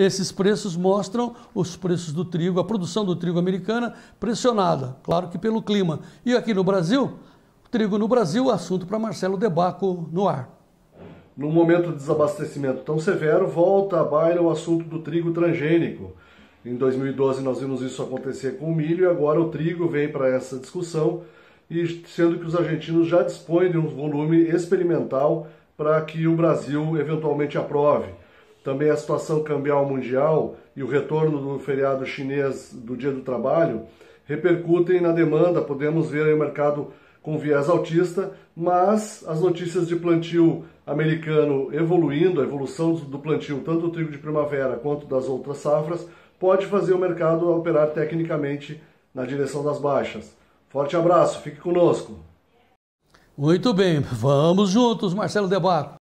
Esses preços mostram os preços do trigo, a produção do trigo americana pressionada, claro que pelo clima. E aqui no Brasil, trigo no Brasil, assunto para Marcelo Debaco no ar. No momento de desabastecimento tão severo, volta à baila o assunto do trigo transgênico. Em 2012 nós vimos isso acontecer com o milho e agora o trigo vem para essa discussão, e sendo que os argentinos já dispõem de um volume experimental para que o Brasil eventualmente aprove. Também a situação cambial mundial e o retorno do feriado chinês do Dia do Trabalho repercutem na demanda. Podemos ver o mercado com viés altista, mas as notícias de plantio americano evoluindo, a evolução do plantio tanto do trigo de primavera quanto das outras safras, pode fazer o mercado operar tecnicamente na direção das baixas. Forte abraço, fique conosco. Muito bem, vamos juntos, Marcelo Debaco.